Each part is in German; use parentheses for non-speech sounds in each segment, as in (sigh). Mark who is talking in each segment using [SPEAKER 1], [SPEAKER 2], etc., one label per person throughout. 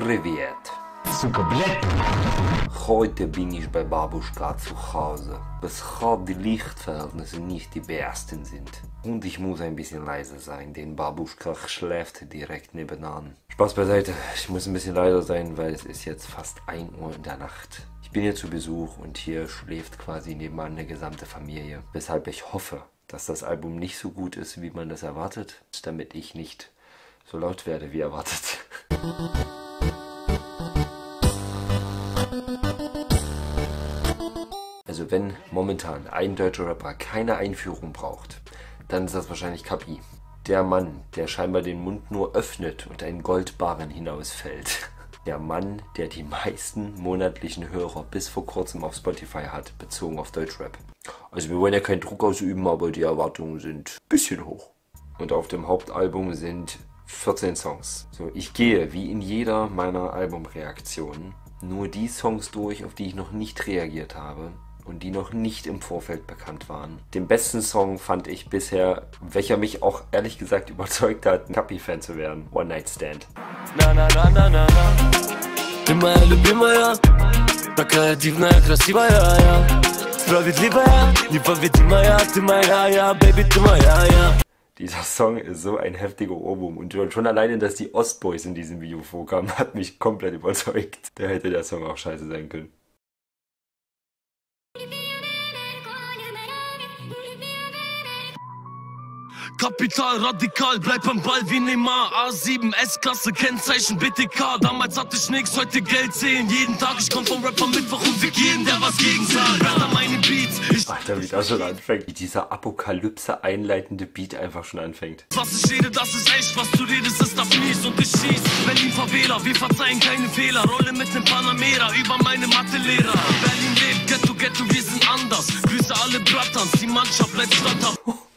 [SPEAKER 1] Привет.
[SPEAKER 2] Сука, блядь.
[SPEAKER 1] Heute bin ich bei Babuschka zu Hause, weshalb die Lichtverhältnisse nicht die besten sind. Und ich muss ein bisschen leiser sein, denn Babuschka schläft direkt nebenan. Spaß beiseite, ich muss ein bisschen leiser sein, weil es ist jetzt fast 1 Uhr in der Nacht. Ich bin hier zu Besuch und hier schläft quasi nebenan eine gesamte Familie, weshalb ich hoffe, dass das Album nicht so gut ist, wie man das erwartet, damit ich nicht so laut werde wie erwartet. (laughs) wenn momentan ein deutscher Rapper keine Einführung braucht, dann ist das wahrscheinlich Kapi. Der Mann, der scheinbar den Mund nur öffnet und einen Goldbarren hinausfällt. Der Mann, der die meisten monatlichen Hörer bis vor kurzem auf Spotify hat, bezogen auf Deutschrap. Also wir wollen ja keinen Druck ausüben, aber die Erwartungen sind ein bisschen hoch. Und auf dem Hauptalbum sind 14 Songs. So, ich gehe wie in jeder meiner Albumreaktionen nur die Songs durch, auf die ich noch nicht reagiert habe und die noch nicht im Vorfeld bekannt waren. Den besten Song fand ich bisher, welcher mich auch ehrlich gesagt überzeugt (laughs) hat, ein Kapi-Fan zu werden. One Night Stand.
[SPEAKER 3] На на на на на на Ты моя любимая Такая дивная, красивая я Справедливая, непобедимая Ты моя, я, baby, ты моя, я
[SPEAKER 1] Dieser Song ist so ein heftiger Ohrwurm und schon alleine, dass die Ostboys in diesem Video vorkamen, (laughs) hat mich komplett überzeugt. Da hätte der Song auch scheiße sein können.
[SPEAKER 3] Kapital, radikal, bleib am Ball wie Neymar. A7, S-Klasse, Kennzeichen, BTK Damals hatte ich nix, heute Geld zählen Jeden Tag, ich komm vom Rapper Mittwoch und wir gehen, der was gegen sagt. Brother, meine Beats, ich
[SPEAKER 1] Alter, wie das schon anfängt. Wie dieser Apokalypse einleitende Beat einfach schon anfängt.
[SPEAKER 3] Was ich rede, das ist echt, was du redest, ist das mies und ich schieß. Berlin Favela, wir verzeihen keine Fehler. Rolle mit nem Panamera über meine Mathelehrer. Berlin lebt, Ghetto, Ghetto, wir sind anders. Grüße alle Brattans, die Mannschaft bleibt standhaft (laughs)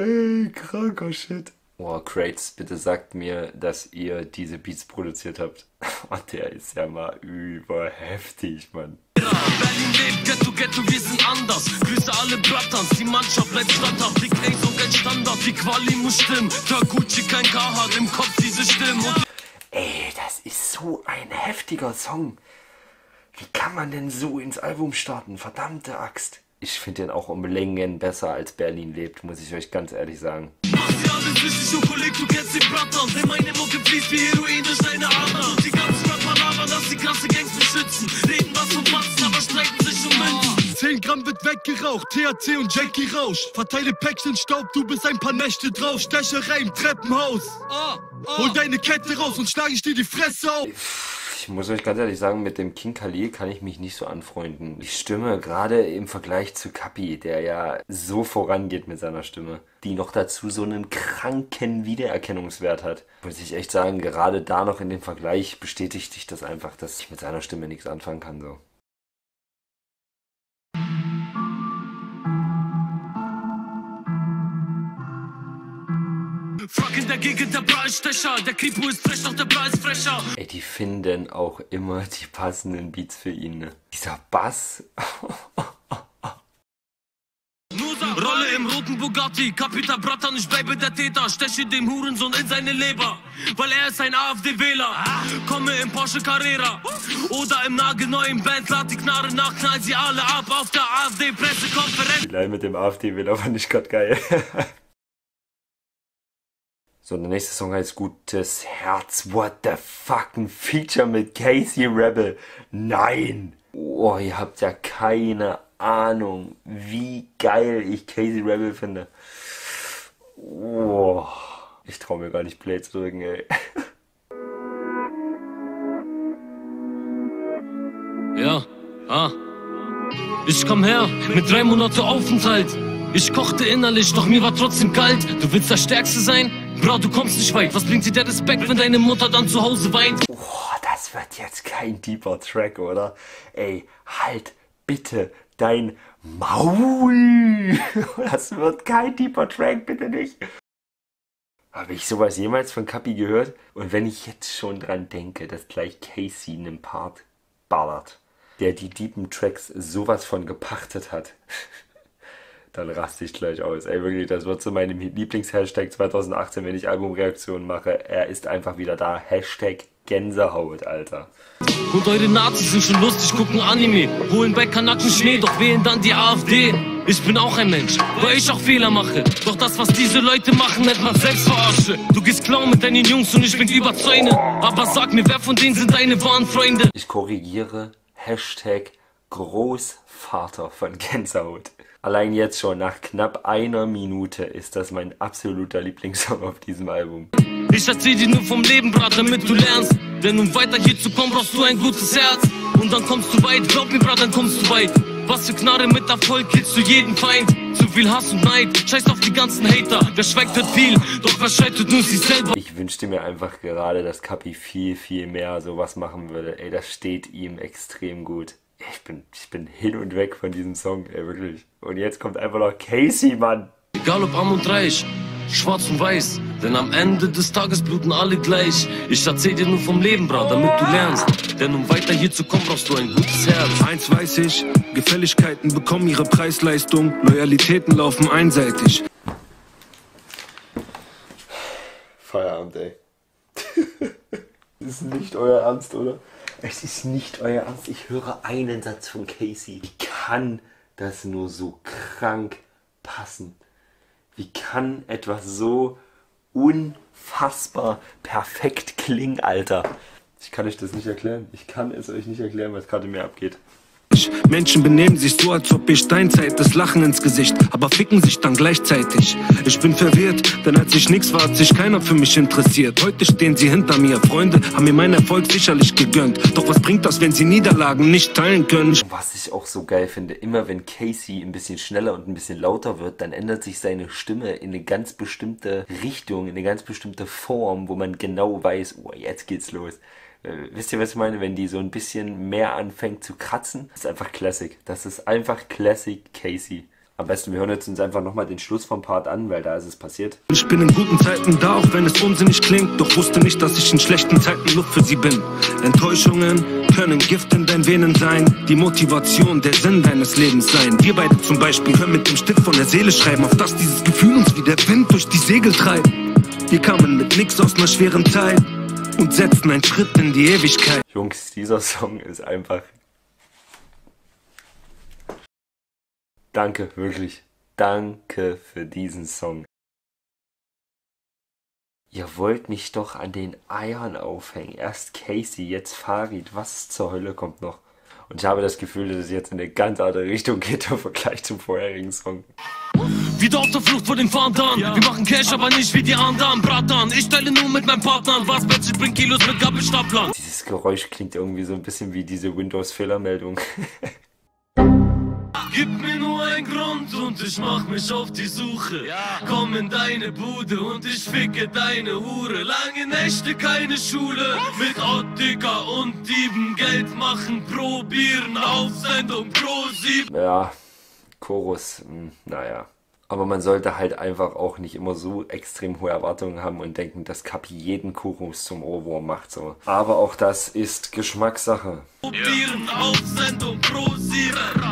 [SPEAKER 1] Ey, kranker Shit. Boah, Crates, bitte sagt mir, dass ihr diese Beats produziert habt. (laughs) Und der ist ja mal überheftig, Mann.
[SPEAKER 3] Berlin lebt, Ghetto, Ghetto, wir sind anders Grüße alle Brattans, die Mannschaft bleibt standhaft Liegt eng, so kein Standard, die Quali muss stimmen Taguchi, kein K im Kopf diese Stimmen Und
[SPEAKER 1] Ey, das ist so ein heftiger Song. Wie kann man denn so ins Album starten? Verdammte Axt. Ich finde den auch um Längen besser als Berlin lebt, muss ich euch ganz ehrlich sagen.
[SPEAKER 3] um
[SPEAKER 4] 10 Gramm wird weggeraucht, THC und Jackie Rausch. Verteile Päckchen Staub, du bist ein paar Nächte drauf. Stecherei im Treppenhaus. Hol deine Kette raus und schlag ich dir die Fresse auf.
[SPEAKER 1] Ich muss euch ganz ehrlich sagen, mit dem King Khalil kann ich mich nicht so anfreunden. Die Stimme, gerade im Vergleich zu Kapi, der ja so vorangeht mit seiner Stimme, die noch dazu so einen kranken Wiedererkennungswert hat, muss ich echt sagen, gerade da noch in dem Vergleich bestätigt sich das einfach, dass ich mit seiner Stimme nichts anfangen kann. So.
[SPEAKER 3] Fuck in der Gegend, der Bra ist Stecher Der Kripo ist frech, doch der frecher
[SPEAKER 1] Ey, die finden auch immer die passenden Beats für ihn. Ne? Dieser Bass. (laughs)
[SPEAKER 3] Rolle im roten Bugatti Kapita Bratan, ich bleibe der Täter Steche dem Hurensohn in seine Leber Weil er ist ein AfD-Wähler Komme im Porsche Carrera Oder im nagelneuen Band Lad die Knarre nach, knall sie alle ab Auf der AfD-Pressekonferenz
[SPEAKER 1] Die Line mit dem AfD-Wähler fand ich grad geil. (laughs) so, der nächste Song heißt Gutes Herz. What the fuck? Ein Feature mit Casey Rebel. Nein! Oh, ihr habt ja keine Ahnung, wie geil ich Casey Rebel finde. Oh, ich trau mir gar nicht Play zu drücken, ey. (laughs)
[SPEAKER 3] Ja, ah. Ich komm her mit drei Monate Aufenthalt. Ich kochte innerlich, doch mir war trotzdem kalt. Du willst der Stärkste sein? Bra, du kommst nicht weit. Was bringt dir der Respekt, wenn deine Mutter dann zu Hause weint?
[SPEAKER 1] Boah, das wird jetzt kein deeper Track, oder? Ey, halt bitte dein Maul. (laughs) Das wird kein deeper Track, bitte nicht. Habe ich sowas jemals von Kapi gehört? Und wenn ich jetzt schon dran denke, dass gleich Casey einen Part ballert, der die deepen Tracks sowas von gepachtet hat, (laughs) dann raste ich gleich aus. Ey, wirklich, das wird zu meinem Lieblingshashtag 2018, wenn ich Albumreaktionen mache. Er ist einfach wieder da. Hashtag Gänsehaut, Alter.
[SPEAKER 3] Und eure Nazis sind schon lustig, gucken Anime, holen bei Kanaken Schnee, doch wählen dann die AfD. Ich bin auch ein Mensch, weil ich auch Fehler mache. Doch das, was diese Leute machen, nennt man Selbstverarsche. Du gehst klauen mit deinen Jungs und ich bin über Zäune. Aber sag mir, wer von denen sind deine wahren Freunde?
[SPEAKER 1] Ich korrigiere. Hashtag Großvater von Gänsehaut. Allein jetzt schon, nach knapp einer Minute, ist das mein absoluter Lieblingssong auf diesem Album.
[SPEAKER 3] Ich erzähl dir nur vom Leben, Brat, damit du lernst. Denn um weiter hier zu kommen, brauchst du ein gutes Herz. Und dann kommst du weit, glaub mir, Brat, dann kommst du weit. Was für Knarre mit Erfolg killst du jeden Feind. Zu viel Hass und Neid, scheiß auf die ganzen Hater. Wer schweigt, wird viel, doch wer scheitert nur sich selber.
[SPEAKER 1] Ich wünschte mir einfach gerade, dass Kapi viel, viel mehr sowas machen würde. Ey, das steht ihm extrem gut. Ich bin, ich bin hin und weg von diesem Song, ey, wirklich. Und jetzt kommt einfach noch Casey, Mann.
[SPEAKER 3] Egal ob arm und reich, schwarz und weiß, denn am Ende des Tages bluten alle gleich. Ich erzähl dir nur vom Leben, Bra, damit du lernst. Denn um weiter hier zu kommen, brauchst du ein gutes Herz.
[SPEAKER 4] Eins weiß ich, Gefälligkeiten bekommen ihre Preisleistung, Loyalitäten laufen einseitig.
[SPEAKER 1] Feierabend, ey. das (laughs) ist nicht euer Ernst, oder? Es ist nicht euer Ernst. Ich höre einen Satz von Casey. Wie kann das nur so krank passen? Wie kann etwas so unfassbar perfekt klingen, Alter? Ich kann euch das nicht erklären. Ich kann es euch nicht erklären, was gerade mir abgeht.
[SPEAKER 4] Menschen benehmen sich so, als ob ich Steinzeit das Lachen ins Gesicht, aber ficken sich dann gleichzeitig. Ich bin verwirrt, denn als ich nix war, hat sich keiner für mich interessiert. Heute stehen sie hinter mir. Freunde haben mir meinen Erfolg sicherlich gegönnt. Doch was bringt das, wenn sie Niederlagen nicht teilen können?
[SPEAKER 1] Was ich auch so geil finde, immer wenn Casey ein bisschen schneller und ein bisschen lauter wird, dann ändert sich seine Stimme in eine ganz bestimmte Richtung, in eine ganz bestimmte Form, wo man genau weiß, oh, jetzt geht's los. Äh, wisst ihr, was ich meine? Wenn die so ein bisschen mehr anfängt zu kratzen, das ist einfach Classic. Das ist einfach Classic Casey. Am besten, wir hören jetzt uns einfach nochmal den Schluss vom Part an, weil da ist es passiert.
[SPEAKER 4] Ich bin in guten Zeiten da, auch wenn es unsinnig klingt. Doch wusste nicht, dass ich in schlechten Zeiten Luft für sie bin. Enttäuschungen können Gift in deinen Venen sein. Die Motivation, der Sinn deines Lebens sein. Wir beide zum Beispiel können mit dem Stift von der Seele schreiben, auf dass dieses Gefühl uns wie der Wind durch die Segel treibt. Wir kamen mit nix aus einer schweren Zeit und setzen einen Schritt in die Ewigkeit.
[SPEAKER 1] Jungs, dieser Song ist einfach. Danke, wirklich. Danke für diesen Song. Ihr wollt mich doch an den Eiern aufhängen. Erst Casey, jetzt Farid. Was zur Hölle kommt noch? Und ich habe das Gefühl, dass es jetzt in eine ganz andere Richtung geht im Vergleich zum vorherigen Song.
[SPEAKER 3] Wieder auf der Flucht vor den Fahndern. Ja. Wir machen Cash, aber nicht wie die anderen. Bratan, ich stelle nur mit meinem Partner. Was, Bitch, ich bring Kilos mit Gabelstaplern.
[SPEAKER 1] Dieses Geräusch klingt irgendwie so ein bisschen wie diese Windows-Fehlermeldung.
[SPEAKER 3] Gib mir nur einen Grund und ich mach mich auf die Suche. Ja. Komm in deine Bude und ich ficke deine Hure. Lange Nächte, keine Schule. Mit Ottika und Dieben Geld machen, probieren auf Sendung pro sieben.
[SPEAKER 1] Ja, Chorus, hm, naja. Aber man sollte halt einfach auch nicht immer so extrem hohe Erwartungen haben und denken, dass Kapi jeden Chorus zum Ohrwurm macht. So. Aber auch das ist Geschmackssache.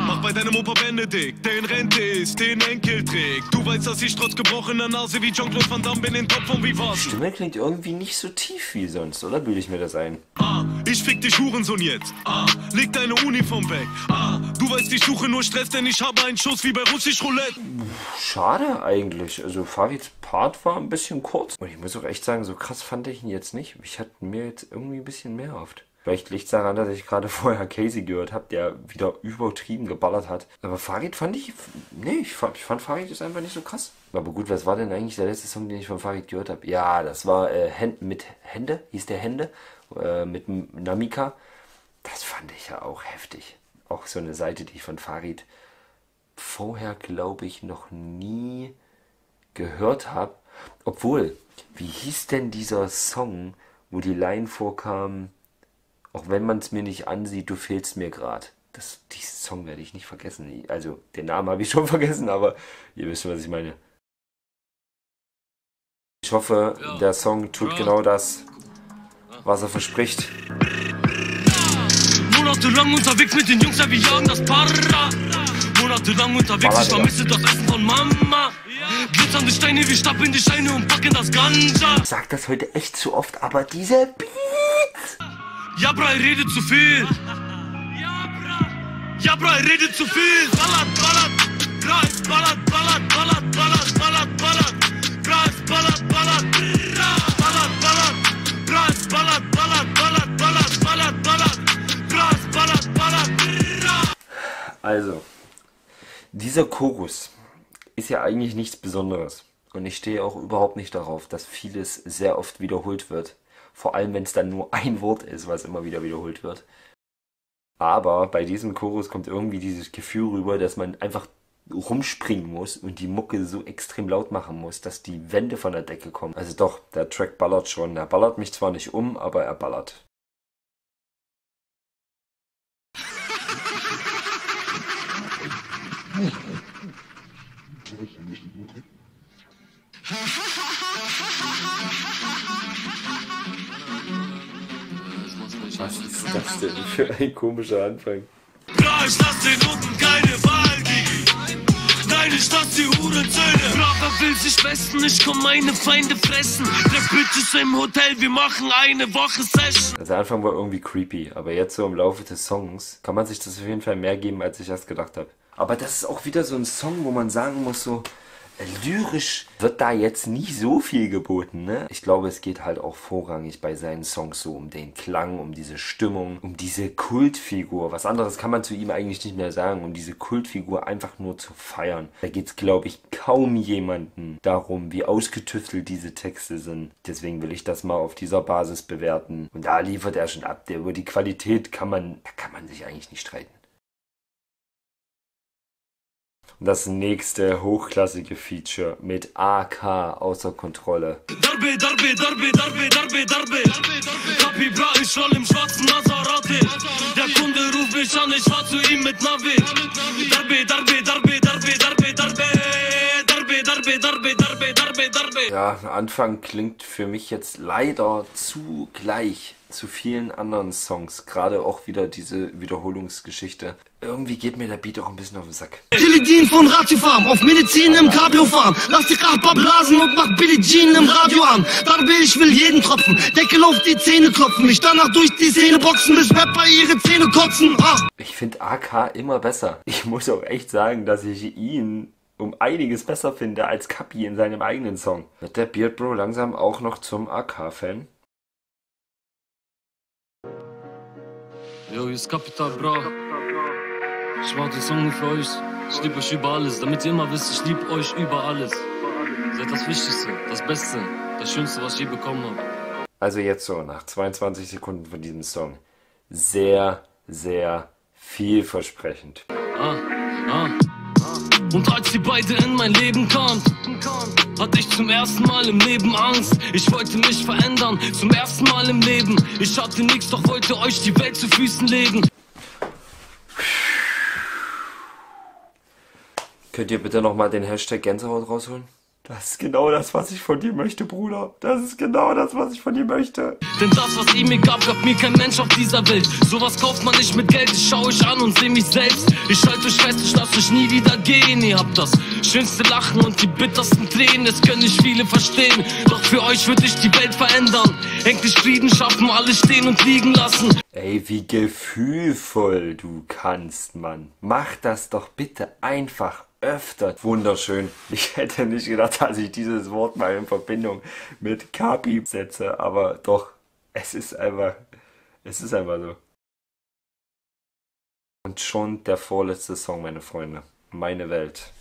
[SPEAKER 4] Mach bei deinem Opa Benedikt, der in Rente ist, den Enkel trägt. Du weißt, dass ich trotz gebrochener Nase wie Jean-Claude Van Damme bin in Topf und wie was.
[SPEAKER 1] Stimme klingt irgendwie nicht so tief wie sonst, oder bilde ich mir das ein?
[SPEAKER 4] Ah, ich fick dich Hurensohn jetzt. Ah, leg deine Uniform weg. Ah, du weißt, ich suche nur Stress, denn ich habe einen Schuss wie bei Russisch Roulette.
[SPEAKER 1] Schade eigentlich. Also Farids Part war ein bisschen kurz. Und ich muss auch echt sagen, so krass fand ich ihn jetzt nicht. Ich hatte mir jetzt irgendwie ein bisschen mehr oft. Vielleicht liegt es daran, dass ich gerade (laughs) vorher Casey gehört habe, der wieder übertrieben geballert hat. Aber Farid fand ich. Nee, ich fand, ich fand Farid ist einfach nicht so krass. Aber gut, was war denn eigentlich der letzte Song, den ich von Farid gehört habe? Ja, das war äh, Händ, mit Hände, hieß der Hände, äh, mit Namika. Das fand ich ja auch heftig. Auch so eine Seite, die ich von Farid vorher, glaube ich, noch nie gehört habe. Obwohl, wie hieß denn dieser Song, wo die Line vorkam? Auch wenn man es mir nicht ansieht, du fehlst mir gerade. Diesen Song werde ich nicht vergessen. Also, den Namen habe ich schon (laughs) vergessen, aber ihr wisst, was ich meine. Ich hoffe, der Song tut genau das, was er verspricht.
[SPEAKER 3] Monatelang unterwegs mit den Jungs, ja, wir jagen das Para. Monatelang unterwegs, ich vermisse das Essen von Mama. Glitzernde Steine, wir stapeln die Scheine und packen das Ganja.
[SPEAKER 1] Ich sag das heute echt zu oft, aber dieser Beat.
[SPEAKER 3] Ja, bra, ihr redet zu viel. Ja, bra, ihr redet zu viel. Ballert, ballert. Bra, es ballert, ballert, ballert, ballert, ballert, ballert. Bra, es ballert, ballert. Ballert, ballert. Bra, es ballert, ballert, ballert, ballert, ballert, ballert. Bra, es ballert, ballert.
[SPEAKER 1] Also, dieser Chorus ist ja eigentlich nichts Besonderes. Und ich stehe auch überhaupt nicht darauf, dass vieles sehr oft wiederholt wird. Vor allem, wenn es dann nur ein Wort ist, was immer wieder wiederholt wird. Aber bei diesem Chorus kommt irgendwie dieses Gefühl rüber, dass man einfach rumspringen muss und die Mucke so extrem laut machen muss, dass die Wände von der Decke kommen. Also doch, der Track ballert schon. Er ballert mich zwar nicht um, aber er ballert. Was ist das denn für ein komischer Anfang?
[SPEAKER 3] Bra, ich lass den Noten keine Wahl geben. Nein, ich lass die Hurenzöhne. Will sich besten? Ich komm meine Feinde fressen. Treff Bitches im Hotel, wir machen eine Woche Session.
[SPEAKER 1] Also der Anfang war irgendwie creepy, aber jetzt so im Laufe des Songs kann man sich das auf jeden Fall mehr geben, als ich erst gedacht habe. Aber das ist auch wieder so ein Song, wo man sagen muss, so lyrisch wird da jetzt nicht so viel geboten, ne? Ich glaube, es geht halt auch vorrangig bei seinen Songs so um den Klang, um diese Stimmung, um diese Kultfigur. Was anderes kann man zu ihm eigentlich nicht mehr sagen, um diese Kultfigur einfach nur zu feiern. Da geht es, glaube ich, kaum jemanden darum, wie ausgetüftelt diese Texte sind. Deswegen will ich das mal auf dieser Basis bewerten. Und da liefert er schon ab. Über die Qualität kann man, da kann man sich eigentlich nicht streiten. Das nächste hochklassige Feature mit AK außer Kontrolle.
[SPEAKER 3] Darbe, Darbe, Darbe, Darbe, Darbe, Darbe. Kapi, Bra, ich roll im schwarzen Maserati. Der Kunde ruft mich an, ich fahr zu ihm mit Navi. Darbe, Darbe, Darbe, Darbe, Darbe, Darbe. Darbe, Darbe, Darbe, Darbe, Darbe, Darbe.
[SPEAKER 1] Ja, Anfang klingt für mich jetzt leider zu gleich zu vielen anderen Songs. Gerade auch wieder diese Wiederholungsgeschichte. Irgendwie geht mir der Beat auch ein bisschen auf den Sack.
[SPEAKER 2] Teledin von Ratiofarm, auf Medizin im Cabrio fahren. Lass dich Nachbar blasen und mach Billie Jean im Radio an. Darbe, ich will jeden Tropfen, Deckel auf die Zähne klopfen, mich danach durch die Szene boxen, bis Rapper ihre Zähne kotzen. Ah.
[SPEAKER 1] Ich finde AK immer besser. Ich muss auch echt sagen, dass ich ihn um einiges besser finde als Kapi in seinem eigenen Song. Wird der Beard Bro langsam auch noch zum AK-Fan?
[SPEAKER 3] Ist Kapital Bra. Ich mach den Song für euch. Ich lieb euch über alles, damit ihr immer wisst, ich lieb euch über alles. Seid das Wichtigste, das Beste, das Schönste, was ich je bekommen habe.
[SPEAKER 1] Also jetzt so, nach 22 Sekunden von diesem Song. Sehr, sehr vielversprechend.
[SPEAKER 3] Ah, ah. Und als die beide in mein Leben kamen, hatte ich zum ersten Mal im Leben Angst. Ich wollte mich verändern, zum ersten Mal im Leben. Ich hatte nichts, doch wollte euch die Welt zu Füßen legen.
[SPEAKER 1] Könnt ihr bitte nochmal den Hashtag Gänsehaut rausholen? Das ist genau das, was ich von dir möchte, Bruder. Das ist genau das, was ich von dir möchte.
[SPEAKER 3] Denn das, was ihr mir gab, gab mir kein Mensch auf dieser Welt. Sowas kauft man nicht mit Geld, ich schau euch an und seh mich selbst. Ich halte euch fest, ich lass euch nie wieder gehen. Ihr habt das schönste Lachen und die bittersten Tränen, das können nicht viele verstehen. Doch für euch würde ich die Welt verändern. Endlich Frieden schaffen, alles stehen und liegen lassen.
[SPEAKER 1] Ey, wie gefühlvoll du kannst, Mann. Mach das doch bitte einfach öfter. Wunderschön. Ich hätte nicht gedacht, dass ich dieses Wort mal in Verbindung mit Kapi setze, aber doch, es ist einfach, es ist einfach so. Und schon der vorletzte Song, meine Freunde. Meine Welt.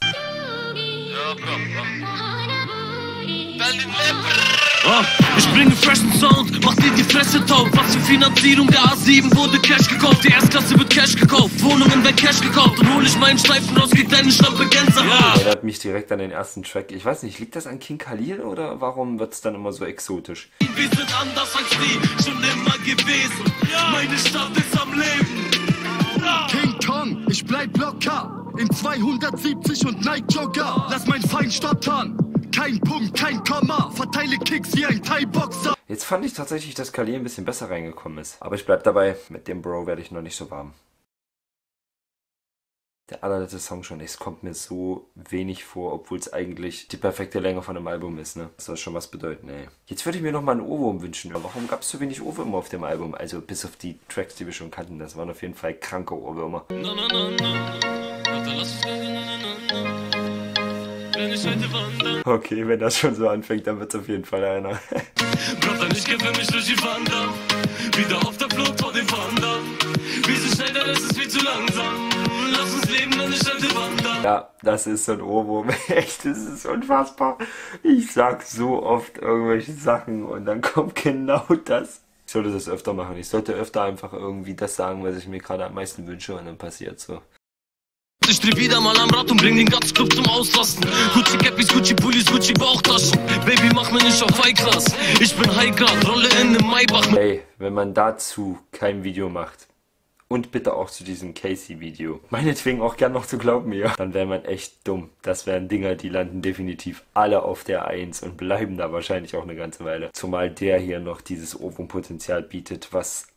[SPEAKER 3] Ah, ich bringe freshen Sound, mach dir die Fresse taub. Was für Finanzierung, der A7 wurde Cash gekauft. Die S-Klasse wird Cash gekauft, Wohnungen werden Cash gekauft. Und hol ich meinen Streifen raus, geht deine Schlampe Gänsehaut.
[SPEAKER 1] Erinnert mich direkt an den ersten Track. Ich weiß nicht, liegt das an King Khalil oder warum wird es dann immer so exotisch?
[SPEAKER 3] Wir sind anders als die, schon immer gewesen. Meine Stadt ist am Leben.
[SPEAKER 2] King Kong, ich bleib locker. In 270 und Nike Jogger. Lass mein Feind stottern. Kein Punkt, kein Komma. Verteile Kicks wie ein Thai-Boxer.
[SPEAKER 1] Jetzt fand ich tatsächlich, dass Khalil ein bisschen besser reingekommen ist. Aber ich bleib dabei, mit dem Bro werde ich noch nicht so warm. Der allerletzte Song schon, es kommt mir so wenig vor, obwohl es eigentlich die perfekte Länge von einem Album ist, ne? Das soll schon was bedeuten, ey. Jetzt würde ich mir noch mal einen Ohrwurm wünschen. Warum gab es so wenig Ohrwürmer auf dem Album? Also bis auf die Tracks, die wir schon kannten. Das waren auf jeden Fall kranke Ohrwürmer. No, no, no, okay, wenn das schon so anfängt, dann wird es auf jeden Fall einer. Braucht nicht für mich durch die Wander. Wieder auf der Flucht vor dem Wander. Wie so schnell, dann ist viel zu langsam. Lass uns leben, wenn ich alte Wander. Ja, das ist so ein Ohrwurm. (laughs) Echt, das ist unfassbar. Ich sag so oft irgendwelche Sachen und dann kommt genau das. Ich sollte das öfter machen. Ich sollte öfter einfach irgendwie das sagen, was ich mir gerade am meisten wünsche und dann passiert so.
[SPEAKER 3] Ich dreh wieder mal am Rad und bring den ganzen Club zum Auslasten. Gucci Cappies, Gucci Pullis, Gucci Bauchtaschen. Baby, mach mir nicht auf High-Class. Ich bin High-Grad, rolle in den Maybach.
[SPEAKER 1] Hey, wenn man dazu kein Video macht, und bitte auch zu diesem Casey-Video. Meinetwegen auch gern noch zu glauben mir. Dann wäre man echt dumm. Das wären Dinger, die landen definitiv alle auf der 1 und bleiben da wahrscheinlich auch eine ganze Weile. Zumal der hier noch dieses Ohrwurmpotenzial bietet, was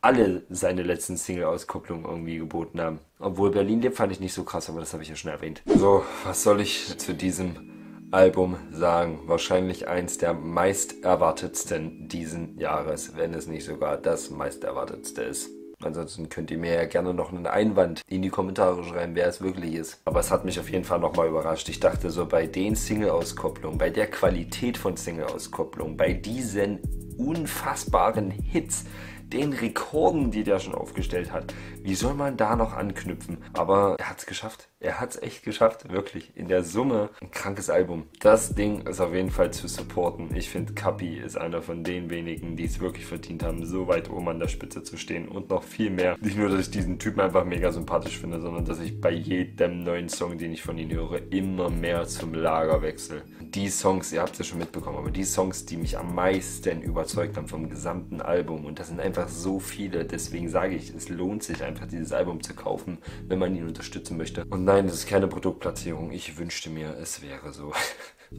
[SPEAKER 1] alle seine letzten Single-Auskopplungen irgendwie geboten haben. Obwohl Berlin lebt, fand ich nicht so krass, aber das habe ich ja schon erwähnt. So, was soll ich zu diesem Album sagen? Wahrscheinlich eins der meist erwartetsten diesen Jahres, wenn es nicht sogar das meist erwartetste ist. Ansonsten könnt ihr mir ja gerne noch einen Einwand in die Kommentare schreiben, wer es wirklich ist. Aber es hat mich auf jeden Fall nochmal überrascht. Ich dachte so, bei den Single-Auskopplungen, bei der Qualität von Single-Auskopplungen, bei diesen unfassbaren Hits, den Rekorden, die der schon aufgestellt hat. Wie soll man da noch anknüpfen? Aber er hat es geschafft. Er hat es echt geschafft, wirklich. In der Summe ein krankes Album. Das Ding ist auf jeden Fall zu supporten. Ich finde, Kapi ist einer von den wenigen, die es wirklich verdient haben, so weit oben an der Spitze zu stehen und noch viel mehr. Nicht nur, dass ich diesen Typen einfach mega sympathisch finde, sondern dass ich bei jedem neuen Song, den ich von ihm höre, immer mehr zum Lager wechsle. Die Songs, ihr habt es ja schon mitbekommen, aber die Songs, die mich am meisten überzeugt haben vom gesamten Album, und das sind einfach einfach so viele. Deswegen sage ich, es lohnt sich einfach, dieses Album zu kaufen, wenn man ihn unterstützen möchte. Und nein, das ist keine Produktplatzierung. Ich wünschte mir, es wäre so. (laughs)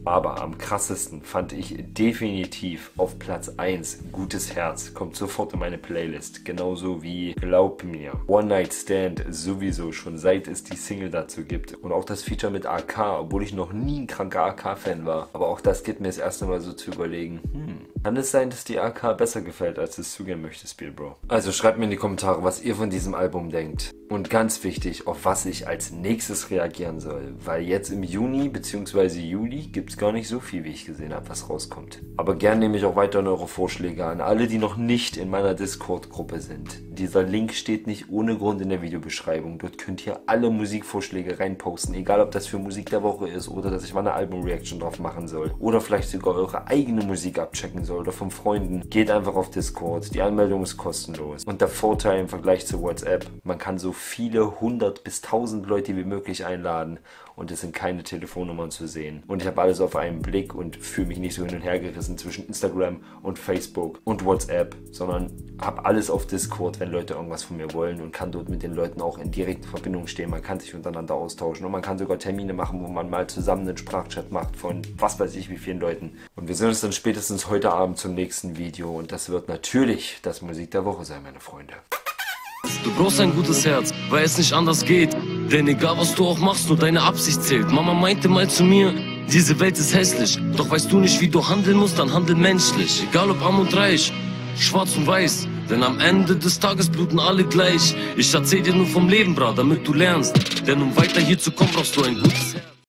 [SPEAKER 1] Aber am krassesten fand ich definitiv auf Platz 1 Gutes Herz. Kommt sofort in meine Playlist. Genauso wie Glaub mir. One Night Stand sowieso schon seit es die Single dazu gibt. Und auch das Feature mit AK, obwohl ich noch nie ein kranker AK-Fan war. Aber auch das geht mir das erste Mal so zu überlegen, hm, kann es sein, dass die AK besser gefällt, als es zugeben möchte, Spielbro? Also schreibt mir in die Kommentare, was ihr von diesem Album denkt. Und ganz wichtig, auf was ich als nächstes reagieren soll. Weil jetzt im Juni bzw. Juli gibt es gar nicht so viel, wie ich gesehen habe, was rauskommt. Aber gern nehme ich auch weiterhin eure Vorschläge an. Alle, die noch nicht in meiner Discord-Gruppe sind. Dieser Link steht nicht ohne Grund in der Videobeschreibung. Dort könnt ihr alle Musikvorschläge reinposten. Egal, ob das für Musik der Woche ist oder dass ich mal eine Album-Reaction drauf machen soll. Oder vielleicht sogar eure eigene Musik abchecken soll oder von Freunden, geht einfach auf Discord. Die Anmeldung ist kostenlos. Und der Vorteil im Vergleich zu WhatsApp, man kann so viele hundert bis tausend Leute wie möglich einladen und es sind keine Telefonnummern zu sehen. Und ich habe alles auf einen Blick und fühle mich nicht so hin und her gerissen zwischen Instagram und Facebook und WhatsApp, sondern habe alles auf Discord, wenn Leute irgendwas von mir wollen und kann dort mit den Leuten auch in direkter Verbindung stehen. Man kann sich untereinander austauschen und man kann sogar Termine machen, wo man mal zusammen einen Sprachchat macht von was weiß ich wie vielen Leuten. Und wir sehen uns dann spätestens heute Abend zum nächsten Video und das wird natürlich das Musik der Woche sein, meine Freunde.
[SPEAKER 3] Du brauchst ein gutes Herz, weil es nicht anders geht. Denn egal was du auch machst, nur deine Absicht zählt. Mama meinte mal zu mir, diese Welt ist hässlich. Doch weißt du nicht, wie du handeln musst, dann handel menschlich. Egal ob arm und reich, schwarz und weiß. Denn am Ende des Tages bluten alle gleich. Ich erzähl dir nur vom Leben, Bra, damit du lernst. Denn um weiter hier zu kommen, brauchst du ein gutes Herz.